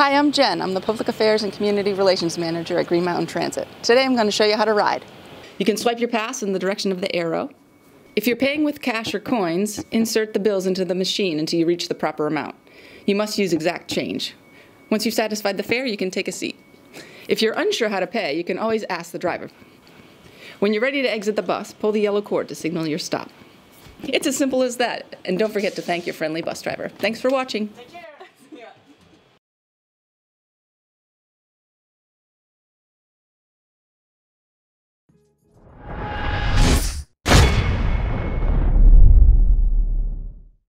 Hi, I'm Jen. I'm the Public Affairs and Community Relations Manager at Green Mountain Transit. Today I'm going to show you how to ride. You can swipe your pass in the direction of the arrow. If you're paying with cash or coins, insert the bills into the machine until you reach the proper amount. You must use exact change. Once you've satisfied the fare, you can take a seat. If you're unsure how to pay, you can always ask the driver. When you're ready to exit the bus, pull the yellow cord to signal your stop. It's as simple as that. And don't forget to thank your friendly bus driver. Thanks for watching.